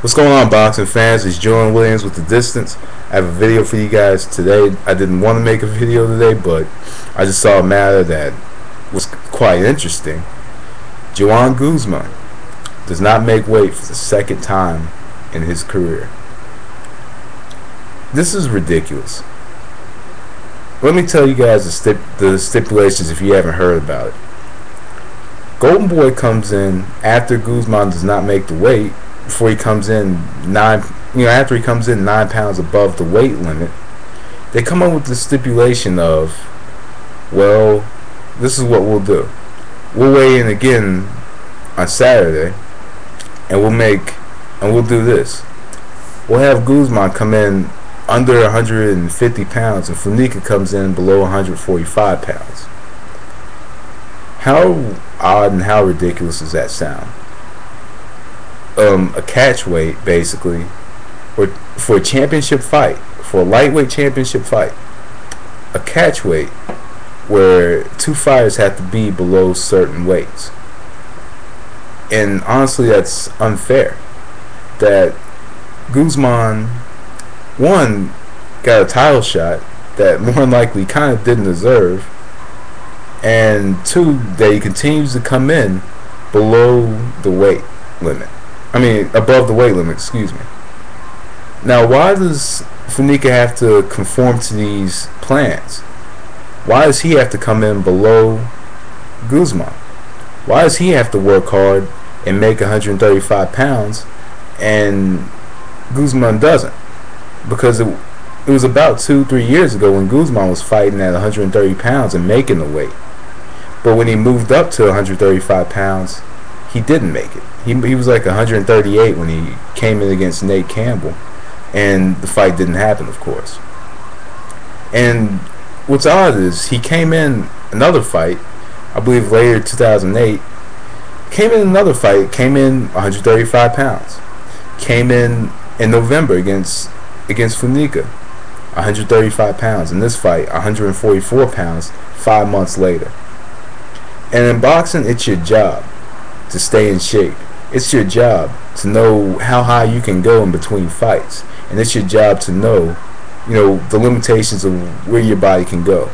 What's going on, boxing fans? It's Jordan Williams with The Distance. I have a video for you guys today. I didn't want to make a video today, but I just saw a matter that was quite interesting. Joan Guzman does not make weight for the second time in his career. This is ridiculous. Let me tell you guys the, stip the stipulations if you haven't heard about it. Golden Boy comes in after Guzman does not make the weight before he comes in nine, you know, after he comes in nine pounds above the weight limit, they come up with the stipulation of, well, this is what we'll do. We'll weigh in again on Saturday, and we'll make, and we'll do this. We'll have Guzman come in under 150 pounds, and Funeka comes in below 145 pounds. How odd and how ridiculous does that sound? Um, a catch weight basically, or for a championship fight, for a lightweight championship fight, a catch weight where two fighters have to be below certain weights. And honestly, that's unfair. That Guzman, one, got a title shot that more than likely kind of didn't deserve, and two, that he continues to come in below the weight limit. I mean, above the weight limit, excuse me. Now, why does Funeka have to conform to these plans? Why does he have to come in below Guzman? Why does he have to work hard and make 135 pounds and Guzman doesn't? Because it, it was about two, three years ago when Guzman was fighting at 130 pounds and making the weight. But when he moved up to 135 pounds, he didn't make it. He, he was like 138 when he came in against Nate Campbell, and the fight didn't happen, of course. And what's odd is he came in another fight, I believe later 2008, came in another fight, came in 135 pounds, came in in November against against Funeka, 135 pounds. In this fight, 144 pounds five months later. And in boxing, it's your job to stay in shape. It's your job to know how high you can go in between fights. And it's your job to know, you know, the limitations of where your body can go.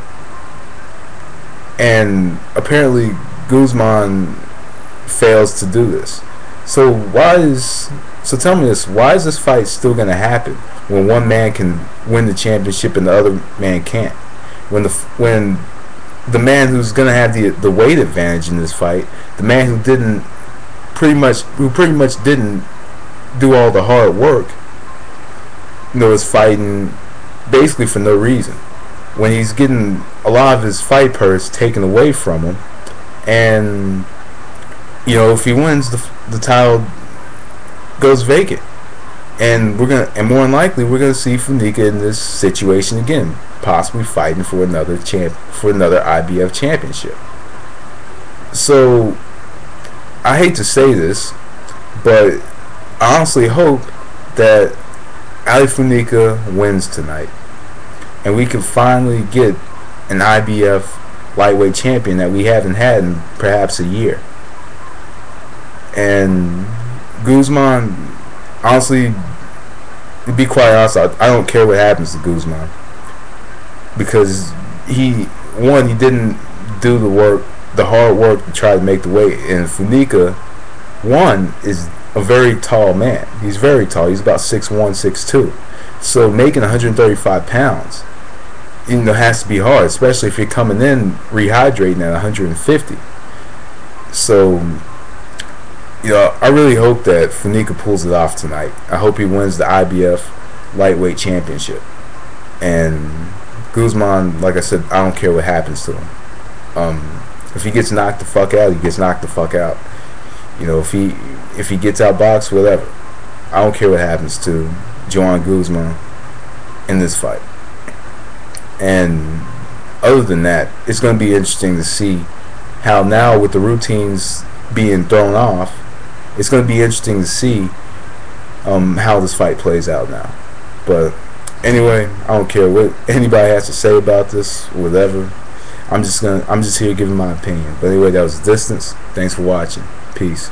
And apparently Guzman fails to do this. So why is so tell me this, why is this fight still gonna happen when one man can win the championship and the other man can't? When the when the man who's going to have the the weight advantage in this fight, the man who didn't pretty much who pretty much didn't do all the hard work, you know, is fighting basically for no reason. When he's getting a lot of his fight purse taken away from him, and you know, if he wins, the the title goes vacant, and we're gonna and more than likely we're gonna see Funeka in this situation again possibly fighting for another champ for another IBF championship. So I hate to say this, but I honestly hope that Ali Funeka wins tonight, and we can finally get an IBF lightweight champion that we haven't had in perhaps a year. And Guzman, honestly, to be quite honest, I, I don't care what happens to Guzman because he one he didn't do the work, the hard work to try to make the weight. And Funeka, one is a very tall man. He's very tall. He's about six one, six two. So making 135 pounds, you know, has to be hard, especially if you're coming in rehydrating at 150. So, you know, I really hope that Funeka pulls it off tonight. I hope he wins the IBF lightweight championship. And Guzman, like I said, I don't care what happens to him. Um, if he gets knocked the fuck out, he gets knocked the fuck out. You know, if he if he gets outboxed, whatever. I don't care what happens to Joan Guzman in this fight. And other than that, it's going to be interesting to see how now with the routines being thrown off, it's going to be interesting to see um, how this fight plays out now. But anyway, I don't care what anybody has to say about this, whatever. I'm just gonna I'm just here giving my opinion. But anyway, that was distance. Thanks for watching. Peace.